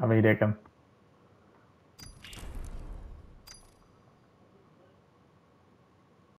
Have